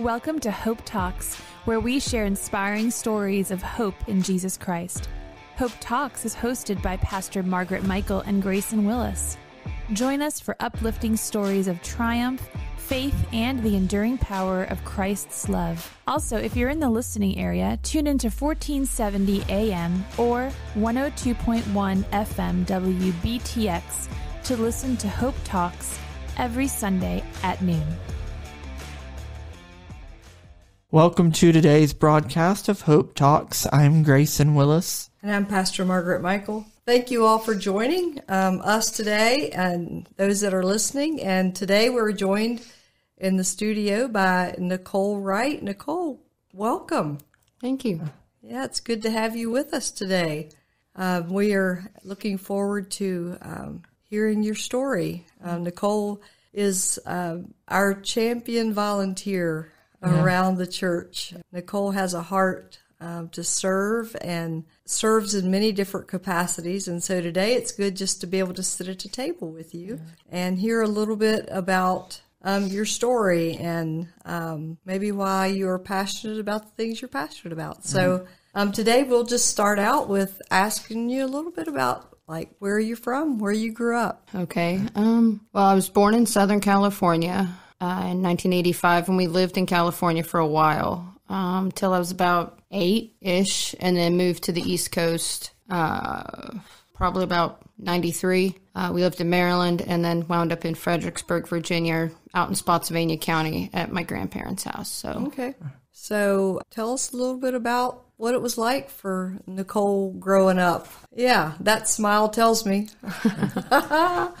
Welcome to Hope Talks, where we share inspiring stories of hope in Jesus Christ. Hope Talks is hosted by Pastor Margaret Michael and Grayson Willis. Join us for uplifting stories of triumph, faith, and the enduring power of Christ's love. Also, if you're in the listening area, tune into 1470 AM or 102.1 FM WBTX to listen to Hope Talks every Sunday at noon. Welcome to today's broadcast of Hope Talks. I'm Grayson Willis. And I'm Pastor Margaret Michael. Thank you all for joining um, us today and those that are listening. And today we're joined in the studio by Nicole Wright. Nicole, welcome. Thank you. Yeah, it's good to have you with us today. Uh, we are looking forward to um, hearing your story. Uh, Nicole is uh, our champion volunteer yeah. around the church. Nicole has a heart um, to serve and serves in many different capacities. And so today it's good just to be able to sit at a table with you yeah. and hear a little bit about um, your story and um, maybe why you're passionate about the things you're passionate about. So mm-hmm. um, today we'll just start out with asking you a little bit about like where are you from, where you grew up. Okay. Um, well, I was born in Southern California uh, in 1985, and we lived in California for a while um, till I was about eight ish, and then moved to the East Coast. Uh, probably about 93. Uh, we lived in Maryland and then wound up in Fredericksburg, Virginia, out in Spotsylvania County at my grandparents' house. So okay. So tell us a little bit about what it was like for Nicole growing up. Yeah, that smile tells me.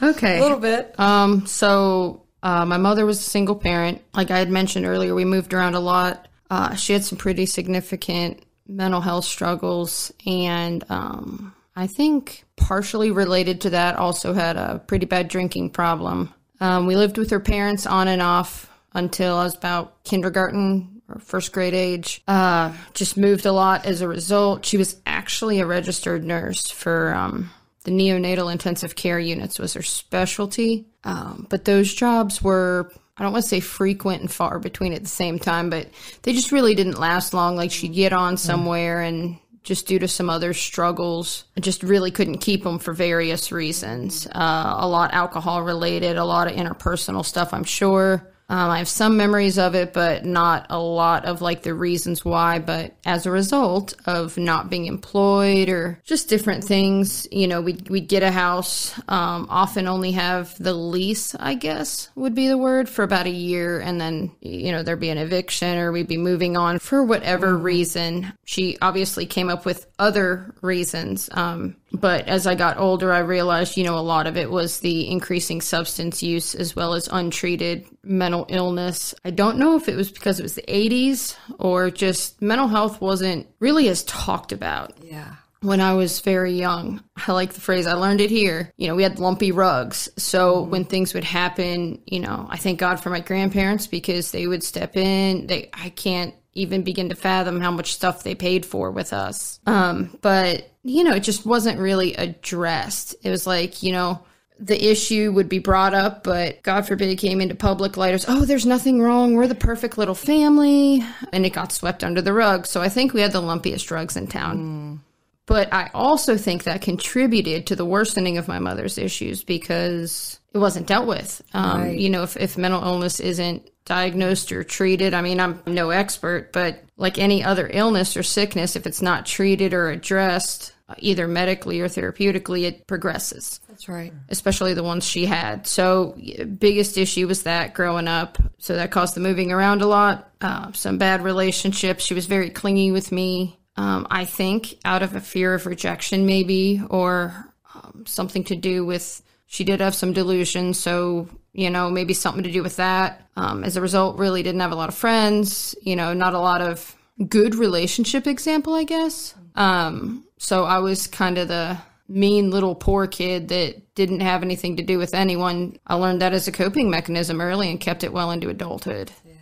okay. A little bit. Um, so uh, my mother was a single parent. Like I had mentioned earlier, we moved around a lot. Uh, she had some pretty significant mental health struggles, and um, I think partially related to that, also had a pretty bad drinking problem. Um, we lived with her parents on and off until I was about kindergarten or first grade age. Uh, just moved a lot as a result. She was actually a registered nurse for um, the neonatal intensive care units was her specialty. Um, but those jobs were, I don't want to say frequent and far between at the same time, but they just really didn't last long. Like she'd get on somewhere and just due to some other struggles, I just really couldn't keep them for various reasons. Uh, a lot alcohol related, a lot of interpersonal stuff, I'm sure. Um, I have some memories of it, but not a lot of like the reasons why. But as a result of not being employed or just different things, you know, we'd, we'd get a house, um, often only have the lease, I guess would be the word, for about a year. And then, you know, there'd be an eviction or we'd be moving on for whatever reason. She obviously came up with other reasons. Um, but as I got older, I realized, you know, a lot of it was the increasing substance use as well as untreated mental illness. I don't know if it was because it was the 80s or just mental health wasn't really as talked about. Yeah when I was very young. I like the phrase, I learned it here. You know, we had lumpy rugs. So mm-hmm. when things would happen, you know, I thank God for my grandparents because they would step in. They, I can't even begin to fathom how much stuff they paid for with us. Um, but, you know, it just wasn't really addressed. It was like, you know, the issue would be brought up, but God forbid it came into public light as, oh, there's nothing wrong. We're the perfect little family. And it got swept under the rug. So I think we had the lumpiest drugs in town. Mm. But I also think that contributed to the worsening of my mother's issues because it wasn't dealt with. Um, right. You know, if, if mental illness isn't diagnosed or treated. I mean, I'm no expert, but like any other illness or sickness, if it's not treated or addressed, either medically or therapeutically, it progresses. That's right. Especially the ones she had. So, biggest issue was that growing up. So, that caused the moving around a lot, uh, some bad relationships. She was very clingy with me. Um, I think out of a fear of rejection, maybe, or um, something to do with she did have some delusions. So you know, maybe something to do with that. Um, as a result, really didn't have a lot of friends, you know, not a lot of good relationship example, I guess. Um, so I was kind of the mean little poor kid that didn't have anything to do with anyone. I learned that as a coping mechanism early and kept it well into adulthood. Yeah.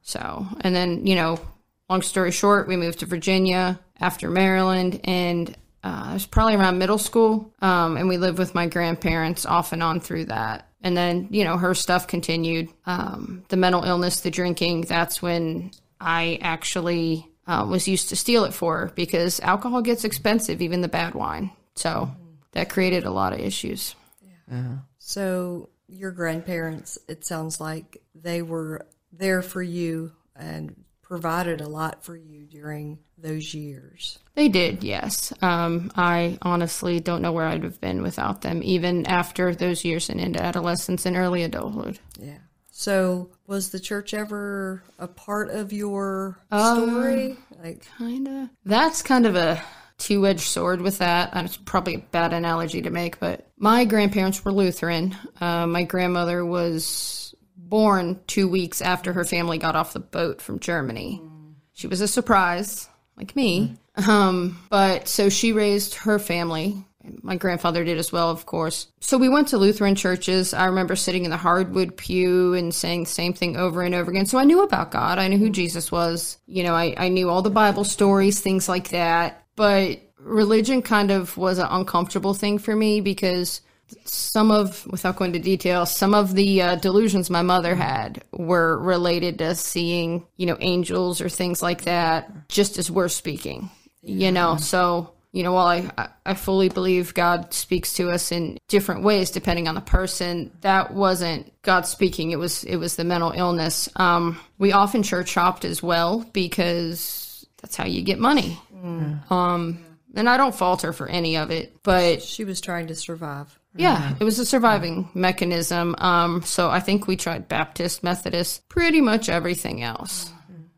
So, and then, you know, long story short, we moved to Virginia after Maryland and uh, it was probably around middle school, um, and we lived with my grandparents off and on through that. and then you know her stuff continued. Um, the mental illness, the drinking. That's when I actually uh, was used to steal it for her because alcohol gets expensive, even the bad wine. So that created a lot of issues. So your grandparents, it sounds like they were there for you and provided a lot for you during those years. They did, yes. Um, I honestly don't know where I'd have been without them, even after those years and into adolescence and early adulthood. Yeah. So was the church ever a part of your story? like Kinda. That's kind of a two edged sword with that. And it's probably a bad analogy to make, but my grandparents were Lutheran. Uh, my grandmother was born two weeks after her family got off the boat from Germany. She was a surprise, like me. Um, but so she raised her family. My grandfather did as well, of course. So we went to Lutheran churches. I remember sitting in the hardwood pew and saying the same thing over and over again. So I knew about God. I knew who Jesus was. You know, I, I knew all the Bible stories, things like that. But religion kind of was an uncomfortable thing for me because some of, without going into detail, some of the uh, delusions my mother had were related to seeing, you know, angels or things like that, just as we're speaking, you know. So, you know, while I, I- fully believe God speaks to us in different ways depending on the person, that wasn't God speaking. It was it was the mental illness. Um, we often church hopped as well because that's how you get money. Um, and I don't fault her for any of it, but she was trying to survive. Yeah, it was a surviving mechanism. Um, so I think we tried Baptist, Methodist, pretty much everything else.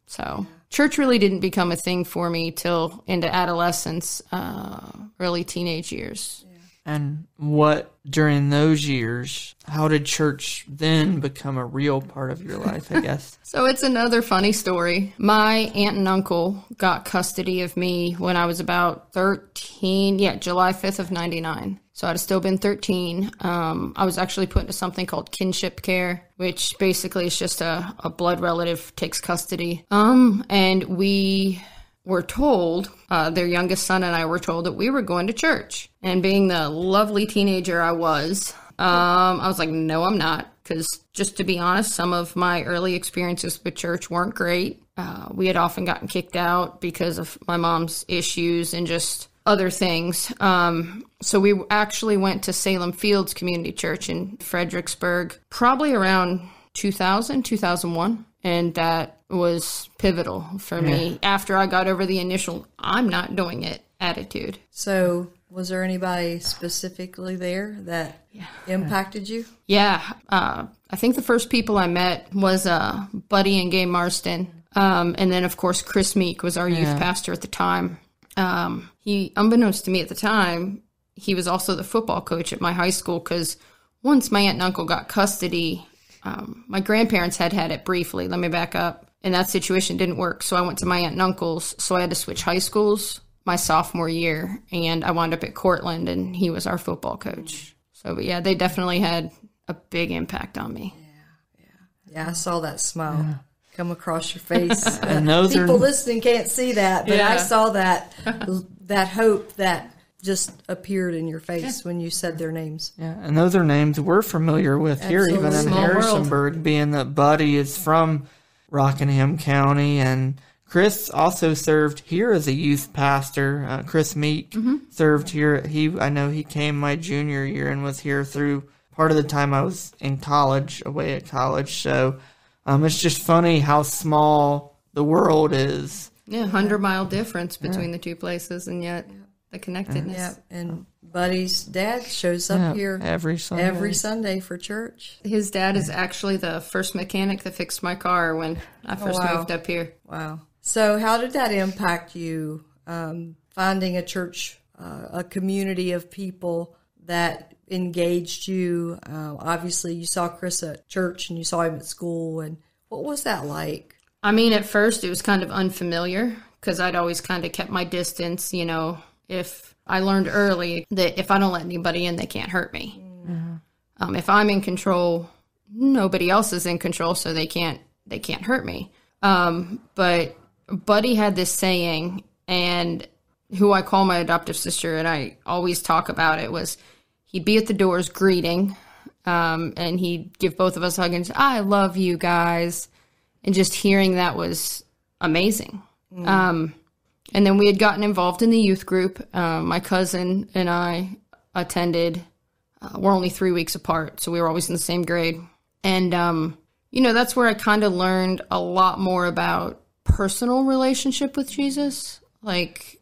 So church really didn't become a thing for me till into adolescence, uh, early teenage years. And what during those years, how did church then become a real part of your life, I guess? So it's another funny story. My aunt and uncle got custody of me when I was about 13. Yeah, July 5th of 99. So I'd still been 13. Um, I was actually put into something called kinship care, which basically is just a, a blood relative takes custody. Um, and we were told, uh, their youngest son and I were told that we were going to church. And being the lovely teenager I was, um, I was like, no, I'm not. Because just to be honest, some of my early experiences with church weren't great. Uh, we had often gotten kicked out because of my mom's issues and just other things. Um, so we actually went to Salem Fields Community Church in Fredericksburg, probably around 2000, 2001. And that was pivotal for me after I got over the initial, I'm not doing it attitude. So was there anybody specifically there that impacted you? Yeah, uh, I think the first people I met was uh, Buddy and Gay Marston, um, and then of course Chris Meek was our youth pastor at the time. Um, he, unbeknownst to me at the time, he was also the football coach at my high school because once my aunt and uncle got custody, um, my grandparents had had it briefly. Let me back up. And that situation didn't work. So I went to my aunt and uncle's. So I had to switch high schools my sophomore year. And I wound up at Courtland, and he was our football coach. So, but yeah, they definitely had a big impact on me. Yeah, yeah, yeah I saw that smile come across your face. And those People are listening can't see that, but I saw that that hope that just appeared in your face when you said their names. yeah, and those are names we're familiar with here, even in Absolutely. Small world. Harrisonburg, being that Buddy is from Rockingham County, and Chris also served here as a youth pastor. Uh, Chris Meek served here. He, I know, he came my junior year and was here through part of the time I was in college, away at college. So um, it's just funny how small the world is. Yeah, 100 mile difference between the two places, and yet the connectedness. Yeah, and Buddy's dad shows up Yeah, here every Sunday. every Sunday for church. His dad is actually the first mechanic that fixed my car when I first wow. moved up here. Wow. So, how did that impact you? Um, finding a church, uh, a community of people that engaged you. Uh, obviously, you saw Chris at church and you saw him at school. And what was that like? I mean, at first it was kind of unfamiliar because I'd always kind of kept my distance. You know, if I learned early that if I don't let anybody in, they can't hurt me. Um, if I'm in control, nobody else is in control, so they can't they can't hurt me. Um, but Buddy had this saying, and who I call my adoptive sister, and I always talk about it was he'd be at the doors greeting, Um, and he'd give both of us hugs and say, I love you guys. And just hearing that was amazing. Um, and then we had gotten involved in the youth group. Um, my cousin and I attended. Uh, we're only three weeks apart, so we were always in the same grade. And, um, you know, that's where I kind of learned a lot more about personal relationship with Jesus. Like,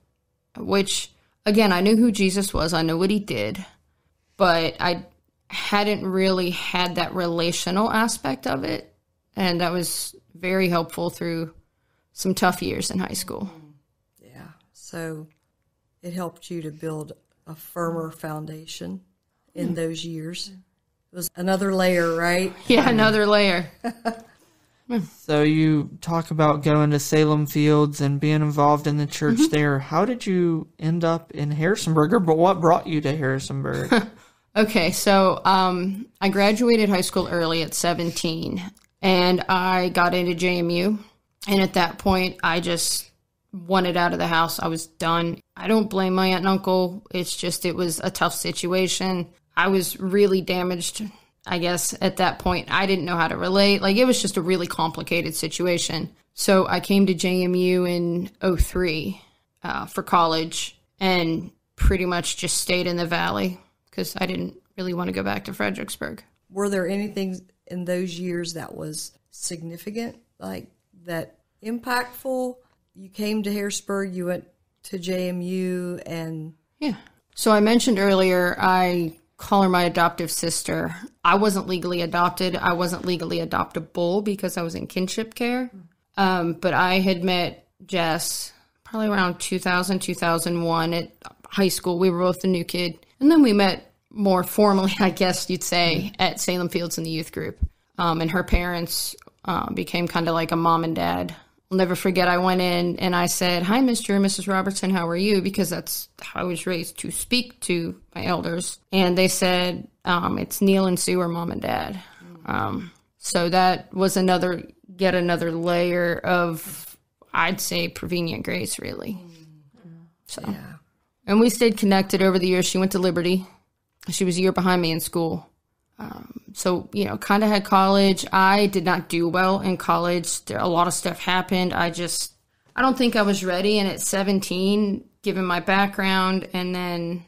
which, again, I knew who Jesus was, I knew what he did, but I hadn't really had that relational aspect of it. And that was very helpful through some tough years in high school. Yeah. So it helped you to build a firmer foundation in those years. It was another layer, right? Yeah, another layer. So you talk about going to Salem Fields and being involved in the church Mm-hmm. there. How did you end up in Harrisonburg, or but what brought you to Harrisonburg? Okay, so um, I graduated high school early at 17, and I got into JMU. And at that point, I just wanted out of the house. I was done. I don't blame my aunt and uncle. It's just, it was a tough situation. I was really damaged, I guess, at that point. I didn't know how to relate. Like, it was just a really complicated situation. So I came to JMU in 03 uh, for college and pretty much just stayed in the valley because I didn't really want to go back to Fredericksburg. Were there anything in those years that was significant, like that impactful? You came to Harrisburg, you went to JMU, and Yeah. So I mentioned earlier, I call her my adoptive sister. I wasn't legally adopted. I wasn't legally adoptable because I was in kinship care. Um, but I had met Jess probably around 2000, 2001 at high school. We were both the new kid. And then we met more formally, I guess you'd say, at Salem Fields in the youth group. Um, and her parents uh, became kind of like a mom and dad. I'll never forget, I went in and I said, Hi, Mr. and Mrs. Robertson, how are you? Because that's how I was raised to speak to my elders. And they said, um, It's Neil and Sue are mom and dad. Um, so that was another, yet another layer of, I'd say, prevenient grace, really. So, and we stayed connected over the years. She went to Liberty. She was a year behind me in school. Um, so, you know, kind of had college. I did not do well in college. There, a lot of stuff happened. I just, I don't think I was ready. And at 17, given my background, and then,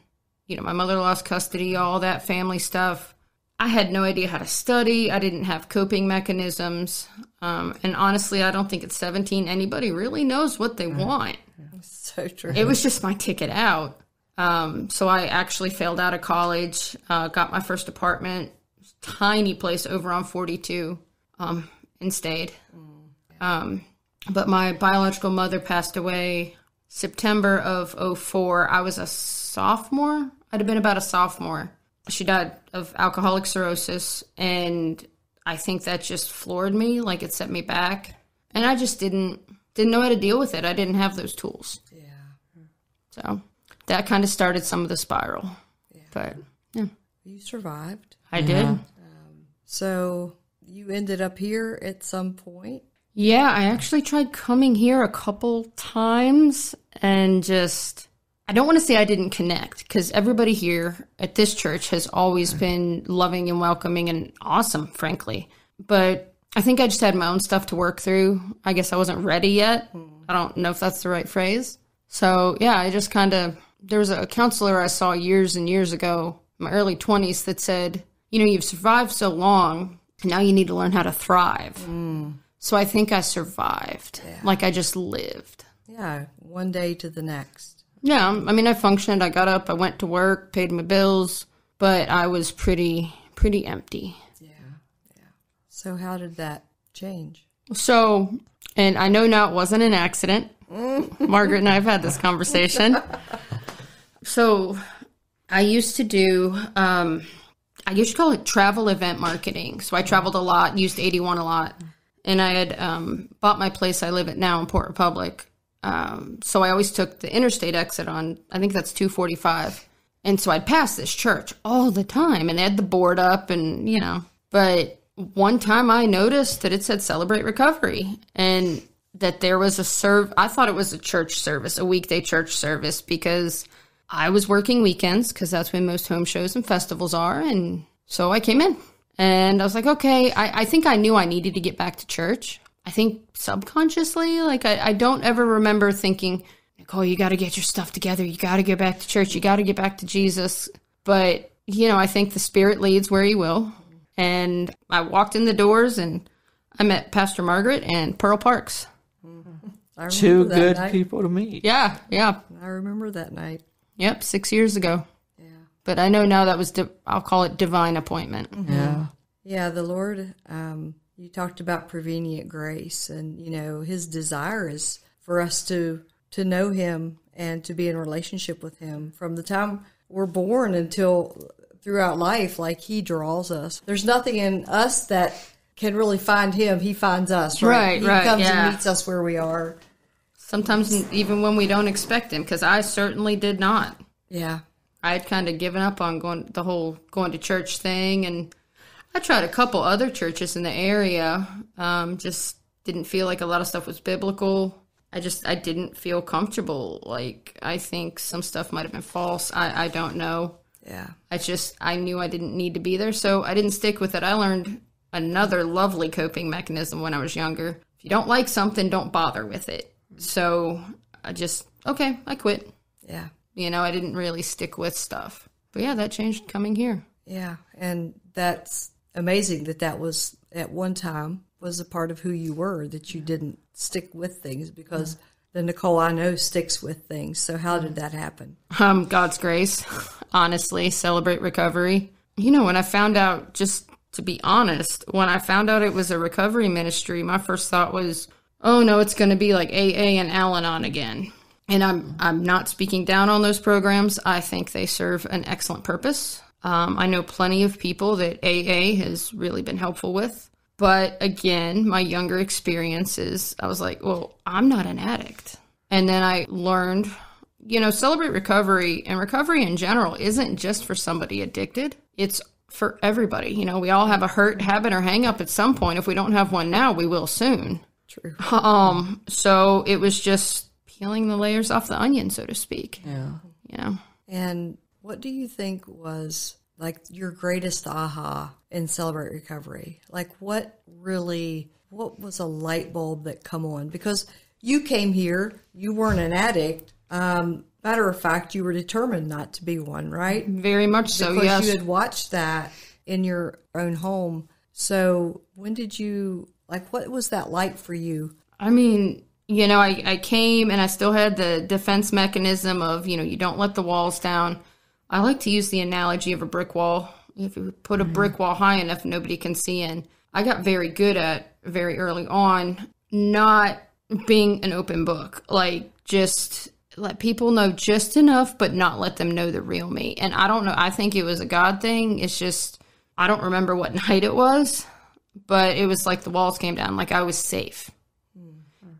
you know, my mother lost custody, all that family stuff, I had no idea how to study. I didn't have coping mechanisms. Um, and honestly, I don't think at 17 anybody really knows what they want. so true. It was just my ticket out. Um, so I actually failed out of college, uh, got my first apartment, tiny place over on 42, um, and stayed. Um, but my biological mother passed away September of 04. I was a sophomore. I'd have been about a sophomore. She died of alcoholic cirrhosis, and I think that just floored me. Like it set me back, and I just didn't didn't know how to deal with it. I didn't have those tools. yeah. So that kind of started some of the spiral. Yeah. But yeah, You survived. I did. So you ended up here at some point. Yeah, I actually tried coming here a couple times and just I don't want to say I didn't connect because everybody here at this church has always been loving and welcoming and awesome, frankly. But I think I just had my own stuff to work through. I guess I wasn't ready yet. Hmm. I don't know if that's the right phrase. So, yeah, I just kind of there was a counselor I saw years and years ago, my early 20s that said, "You know, you've survived so long, now you need to learn how to thrive." So I think I survived. Like I just lived. Yeah, one day to the next. Yeah, I mean I functioned. I got up, I went to work, paid my bills, but I was pretty pretty empty. Yeah, yeah. So how did that change? So, and I know now it wasn't an accident. Margaret and I have had this conversation. So, I used to do, um, I used to call it travel event marketing. So, I traveled a lot, used 81 a lot, and I had um, bought my place I live at now in Port Republic. Um, so, I always took the interstate exit on, I think that's 245. And so I'd pass this church all the time and they had the board up and, you know, but one time I noticed that it said celebrate recovery and that there was a serve. I thought it was a church service, a weekday church service because I was working weekends because that's when most home shows and festivals are. And So I came in and I was like, okay, I, I think I knew I needed to get back to church. I think subconsciously, like I, I don't ever remember thinking, Nicole, you got to get your stuff together. You got to get back to church. You got to get back to Jesus. But, you know, I think the Spirit leads where He will. And I walked in the doors and I met Pastor Margaret and Pearl Parks. I remember Two good night. people to meet. Yeah, yeah. I remember that night. Yep, six years ago. Yeah. But I know now that was, di- I'll call it divine appointment. Yeah. Yeah, the Lord, um, you talked about prevenient grace, and you know His desire is for us to to know Him and to be in relationship with Him from the time we're born until throughout life. Like He draws us. There's nothing in us that can really find Him. He finds us. Right. Right, he right, comes yeah. and meets us where we are. Sometimes even when we don't expect him, because I certainly did not. Yeah. I had kind of given up on going the whole going to church thing, and I tried a couple other churches in the area. Um, just didn't feel like a lot of stuff was biblical. I just I didn't feel comfortable. Like I think some stuff might have been false. I I don't know. Yeah. I just I knew I didn't need to be there, so I didn't stick with it. I learned another lovely coping mechanism when I was younger. If you don't like something, don't bother with it. So I just okay, I quit. Yeah. You know, I didn't really stick with stuff. But yeah, that changed coming here. Yeah, and that's amazing that that was at one time was a part of who you were that you didn't stick with things because the Nicole I know sticks with things. So how did that happen? Um, God's grace, honestly, celebrate recovery. You know, when I found out, just to be honest, when I found out it was a recovery ministry, my first thought was, oh no, it's going to be like AA and Al Anon again. And I'm I'm not speaking down on those programs. I think they serve an excellent purpose. Um, I know plenty of people that AA has really been helpful with. But again, my younger experiences, I was like, well, I'm not an addict. And then I learned, you know, celebrate recovery and recovery in general isn't just for somebody addicted. It's for everybody. You know, we all have a hurt, habit, or hang up at some point. If we don't have one now, we will soon. True. Um, so it was just peeling the layers off the onion, so to speak. Yeah. You know, And what do you think was like your greatest aha in Celebrate Recovery? Like what really what was a light bulb that come on? Because you came here, you weren't an addict. Um, matter of fact, you were determined not to be one, right? very much so. because yes. you had watched that in your own home. So when did you like? What was that like for you? I mean, you know, I, I came and I still had the defense mechanism of, you know, you don't let the walls down. I like to use the analogy of a brick wall. If you put a brick wall high enough, nobody can see in. I got very good at very early on not being an open book. Like, just let people know just enough, but not let them know the real me. And I don't know. I think it was a God thing. It's just, I don't remember what night it was, but it was like the walls came down, like I was safe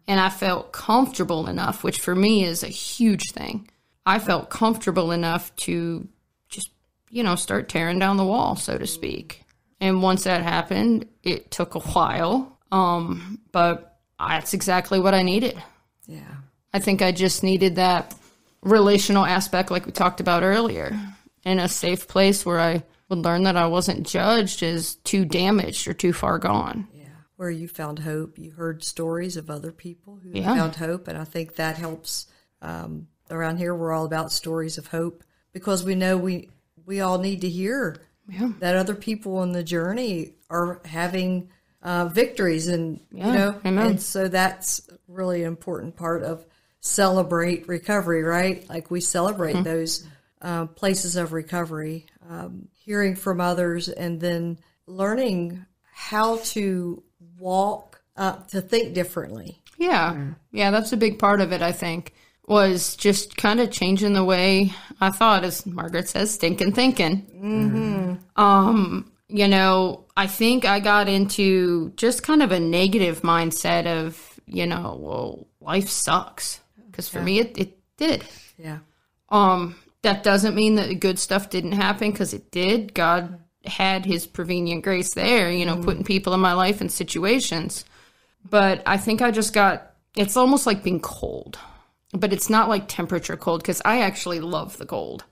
and I felt comfortable enough, which for me is a huge thing. I felt comfortable enough to just, you know, start tearing down the wall, so to speak. And once that happened, it took a while, um, but that's exactly what I needed. Yeah, I think I just needed that relational aspect, like we talked about earlier, in a safe place where I would learn that I wasn't judged as too damaged or too far gone. yeah. Where you found hope. You heard stories of other people who Yeah. found hope, and I think that helps. Um, around here, we're all about stories of hope because we know we we all need to hear Yeah. that other people on the journey are having uh, victories, and Yeah, you know, amen. and so that's really an important part of celebrate recovery, right? Like we celebrate Mm-hmm. those uh, places of recovery, um, hearing from others, and then learning how to walk up to think differently. Yeah. Yeah, that's a big part of it, I think, was just kind of changing the way I thought, as Margaret says, stinking thinking. Mm-hmm. Um, you know, I think I got into just kind of a negative mindset of, you know, well, life sucks. Because for me, it, it did. Yeah, Um, that doesn't mean that the good stuff didn't happen because it did. God had his prevenient grace there, you know, putting people in my life in situations. But I think I just got it's almost like being cold. But it's not like temperature cold because I actually love the cold.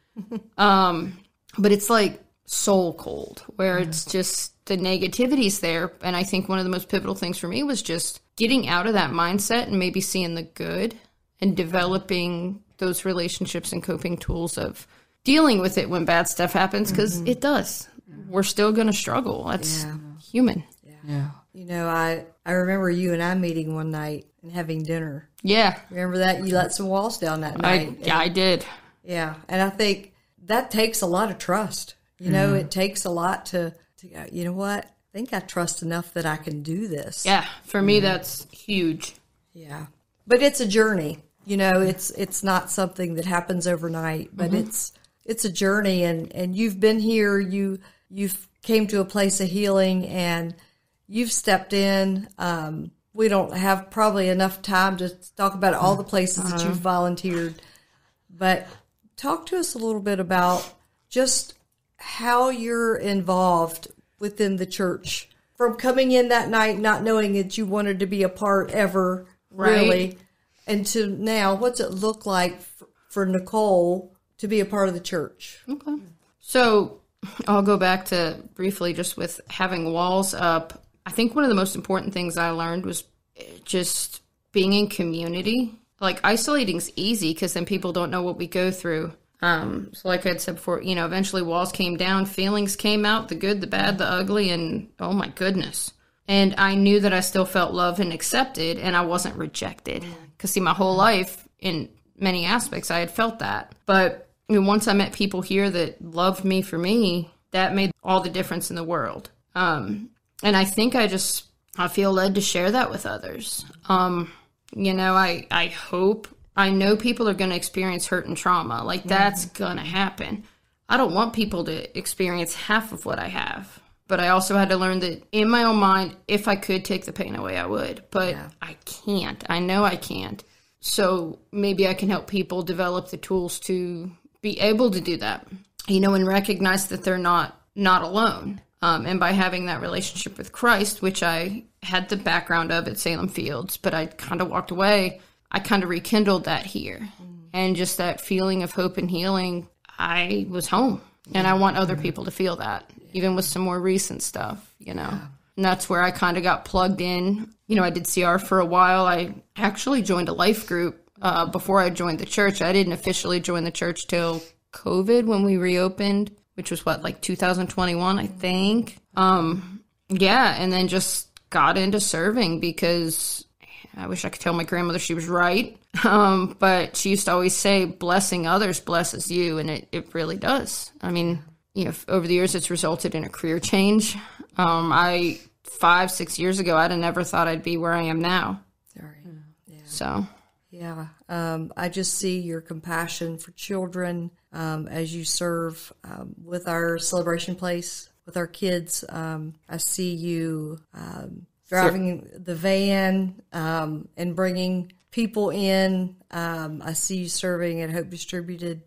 um, but it's like soul cold, where it's just the negativity's there. And I think one of the most pivotal things for me was just getting out of that mindset and maybe seeing the good and developing those relationships and coping tools of dealing with it when bad stuff happens because mm-hmm. it does. We're still going to struggle. That's Yeah. human. Yeah. You know, I I remember you and I meeting one night and having dinner. Yeah. Remember that you let some walls down that I, night. yeah, I did. Yeah, and I think that takes a lot of trust. You know, mm-hmm. it takes a lot to to go. You know what? I think I trust enough that I can do this. Yeah. For me, mm-hmm. that's huge. Yeah. But it's a journey. You know, it's it's not something that happens overnight, but it's it's a journey. And and you've been here, you you've came to a place of healing and you've stepped in. Um we don't have probably enough time to talk about all the places that you've volunteered. But talk to us a little bit about just how you're involved within the church from coming in that night not knowing that you wanted to be a part ever really and to now what's it look like f- for nicole to be a part of the church Okay. So I'll go back to briefly just with having walls up. I think one of the most important things I learned was just being in community. Like isolating's easy because then people don't know what we go through. Um, so like I said before, you know, eventually walls came down, feelings came out, the good, the bad, the ugly, and oh my goodness. And I knew that I still felt loved and accepted and I wasn't rejected. Because see, my whole life in many aspects, I had felt that. But I mean, once I met people here that loved me for me, that made all the difference in the world. Um, and I think I just I feel led to share that with others. Um, you know, I I hope I know people are going to experience hurt and trauma. Like that's going to happen. I don't want people to experience half of what I have. But I also had to learn that in my own mind, if I could take the pain away, I would. But I can't. I know I can't. So maybe I can help people develop the tools to be able to do that. You know, and recognize that they're not not alone. Um, and by having that relationship with Christ, which I had the background of at Salem Fields, but I kind of walked away, I kind of rekindled that here. And just that feeling of hope and healing, I was home. And I want other people to feel that, even with some more recent stuff, you know. And that's where I kind of got plugged in. You know, I did CR for a while. I actually joined a life group uh, before I joined the church. I didn't officially join the church till COVID when we reopened, which was what, like 2021, I think. Um, yeah, and then just got into serving because I wish I could tell my grandmother she was right. Um, but she used to always say, blessing others blesses you. And it, it really does. I mean, you know, over the years, it's resulted in a career change. Um, I, five, six years ago, I'd have never thought I'd be where I am now. Sorry. Yeah. So, Yeah, um, I just see your compassion for children um, as you serve um, with our celebration place with our kids. Um, I see you um, driving the van um, and bringing people in. Um, I see you serving at Hope Distributed.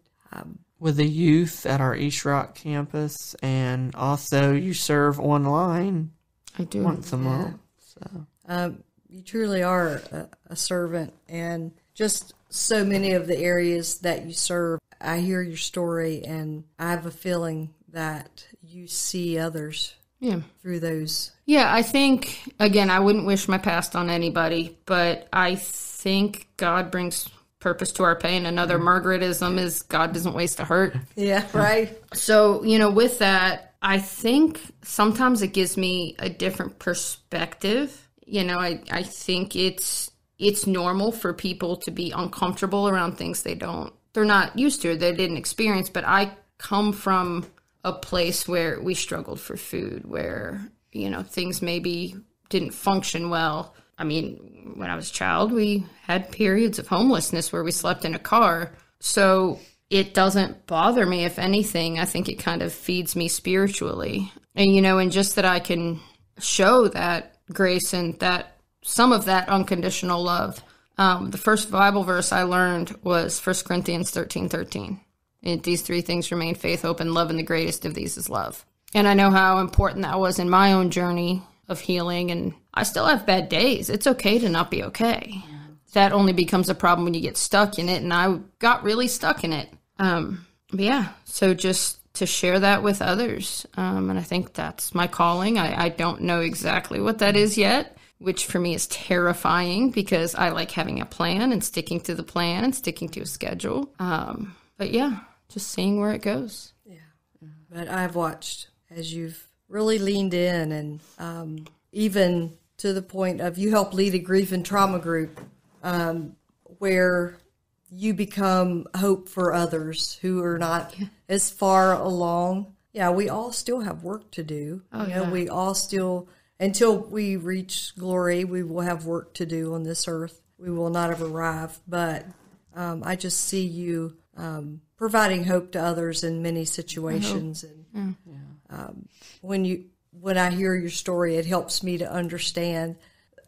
With the youth at our East Rock campus, and also you serve online I do. once a month. So Um, you truly are a, a servant, and just so many of the areas that you serve. I hear your story, and I have a feeling that you see others Yeah. through those. Yeah, I think again, I wouldn't wish my past on anybody, but I think God brings purpose to our pain. Another mm-hmm. Margaretism is God doesn't waste a hurt. Yeah, right. So, you know, with that, I think sometimes it gives me a different perspective. You know, I, I think it's it's normal for people to be uncomfortable around things they don't they're not used to, they didn't experience, but I come from a place where we struggled for food, where, you know, things maybe didn't function well. I mean, when I was a child, we had periods of homelessness where we slept in a car. So it doesn't bother me. If anything, I think it kind of feeds me spiritually. And, you know, and just that I can show that grace and that some of that unconditional love. Um, the first Bible verse I learned was 1 Corinthians thirteen thirteen. And these three things remain faith, hope, and love, and the greatest of these is love. And I know how important that was in my own journey of healing. And I still have bad days. It's okay to not be okay. That only becomes a problem when you get stuck in it. And I got really stuck in it. Um, but yeah, so just to share that with others. Um, and I think that's my calling. I, I don't know exactly what that is yet, which for me is terrifying because I like having a plan and sticking to the plan and sticking to a schedule. Um, but yeah, just seeing where it goes. Yeah. But I've watched as you've really leaned in and um, even to the point of you help lead a grief and trauma group um, where you become hope for others who are not as far along. Yeah, we all still have work to do. Oh, you know, yeah. we all still until we reach glory, we will have work to do on this earth. We will not have arrived, but um, I just see you um, providing hope to others in many situations. And um, when you when I hear your story, it helps me to understand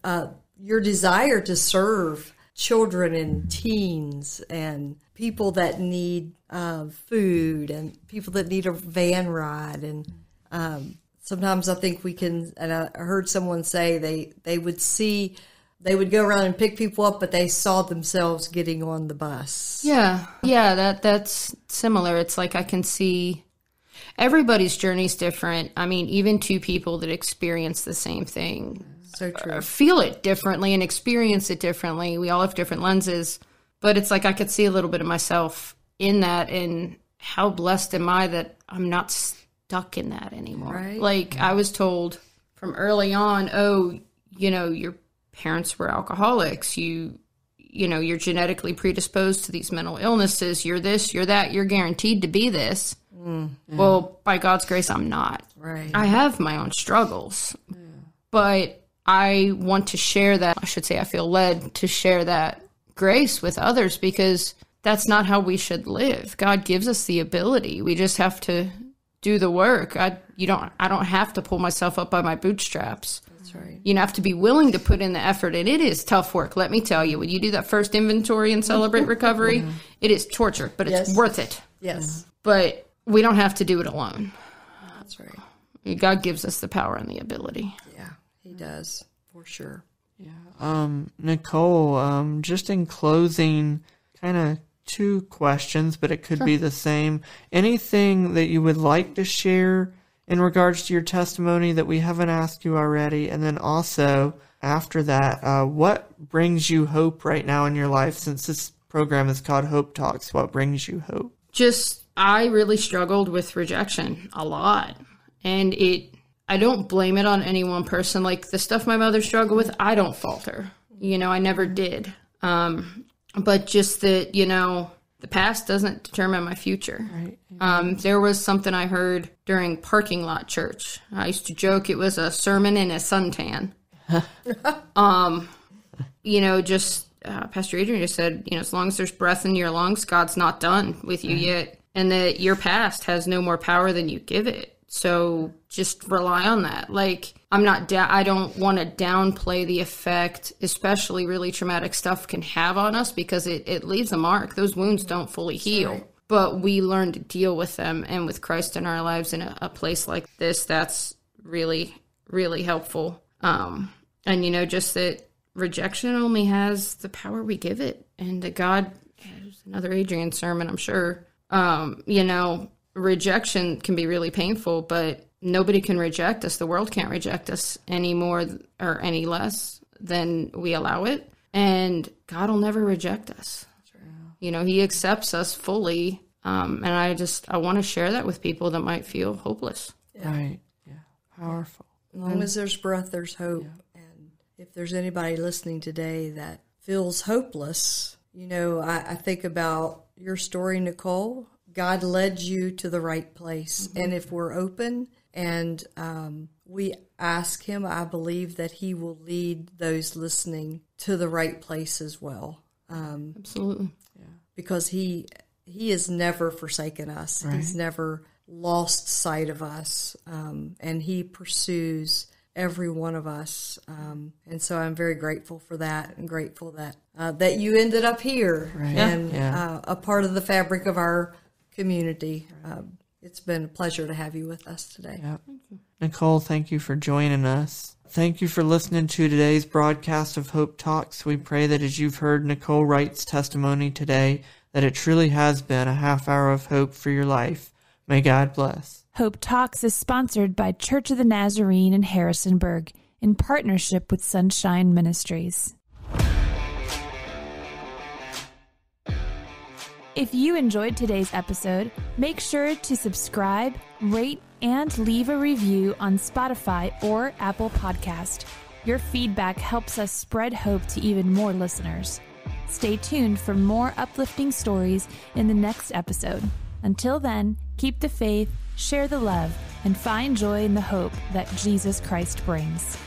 uh, your desire to serve children and teens and people that need uh, food and people that need a van ride and um, sometimes I think we can and I heard someone say they they would see they would go around and pick people up, but they saw themselves getting on the bus. Yeah, yeah, that that's similar. It's like I can see everybody's journey is different. I mean, even two people that experience the same thing, so uh, true, feel it differently and experience it differently. We all have different lenses, but it's like I could see a little bit of myself in that, and how blessed am I that I'm not stuck in that anymore. Right. Like I was told from early on, oh, you know, you're parents were alcoholics, you you know, you're genetically predisposed to these mental illnesses, you're this, you're that, you're guaranteed to be this. Mm, yeah. Well, by God's grace, I'm not. Right. I have my own struggles, yeah. but I want to share that. I should say, I feel led to share that grace with others because that's not how we should live. God gives us the ability. We just have to do the work. I you don't I don't have to pull myself up by my bootstraps right. You have to be willing to put in the effort, and it is tough work. Let me tell you, when you do that first inventory and celebrate recovery, mm-hmm. it is torture, but it's yes. worth it. Yes. But we don't have to do it alone. That's right. God gives us the power and the ability. Yeah, He does for sure. Yeah. Um, Nicole, um, just in closing, kind of two questions, but it could sure. be the same. Anything that you would like to share in regards to your testimony that we haven't asked you already? And then also, after that, uh, what brings you hope right now in your life since this program is called Hope Talks? What brings you hope? Just, I really struggled with rejection a lot. And it, I don't blame it on any one person. Like the stuff my mother struggled with, I don't falter. You know, I never did. Um, but just that, you know, the past doesn't determine my future. Right. Um, there was something I heard during parking lot church. I used to joke it was a sermon in a suntan. um, you know, just uh, Pastor Adrian just said, you know, as long as there's breath in your lungs, God's not done with you right. yet, and that your past has no more power than you give it. So just rely on that. Like I'm not da- I don't want to downplay the effect, especially really traumatic stuff can have on us because it, it leaves a mark. Those wounds don't fully heal. But we learn to deal with them and with Christ in our lives in a, a place like this, that's really, really helpful. Um, and you know, just that rejection only has the power we give it. And that God, another Adrian sermon, I'm sure. Um, you know, rejection can be really painful, but nobody can reject us. The world can't reject us any more or any less than we allow it. And God will never reject us. You know, He accepts us fully. Um, and I just, I want to share that with people that might feel hopeless. Yeah. Right. Yeah. Powerful. As long as there's breath, there's hope. Yeah. And if there's anybody listening today that feels hopeless, you know, I, I think about your story, Nicole, God led you to the right place. Mm-hmm. And if we're open and um, we ask Him, I believe that He will lead those listening to the right place as well. Um, Absolutely. Yeah. Because He He has never forsaken us. Right. He's never lost sight of us, um, and He pursues every one of us. Um, and so I'm very grateful for that, and grateful that uh, that you ended up here right. and yeah. Uh, a part of the fabric of our community. Um, it's been a pleasure to have you with us today. Yep. Nicole, thank you for joining us. Thank you for listening to today's broadcast of Hope Talks. We pray that as you've heard Nicole Wright's testimony today, that it truly has been a half hour of hope for your life. May God bless. Hope Talks is sponsored by Church of the Nazarene in Harrisonburg in partnership with Sunshine Ministries. If you enjoyed today's episode, make sure to subscribe, rate, and leave a review on Spotify or Apple Podcast. Your feedback helps us spread hope to even more listeners. Stay tuned for more uplifting stories in the next episode. Until then, keep the faith, share the love, and find joy in the hope that Jesus Christ brings.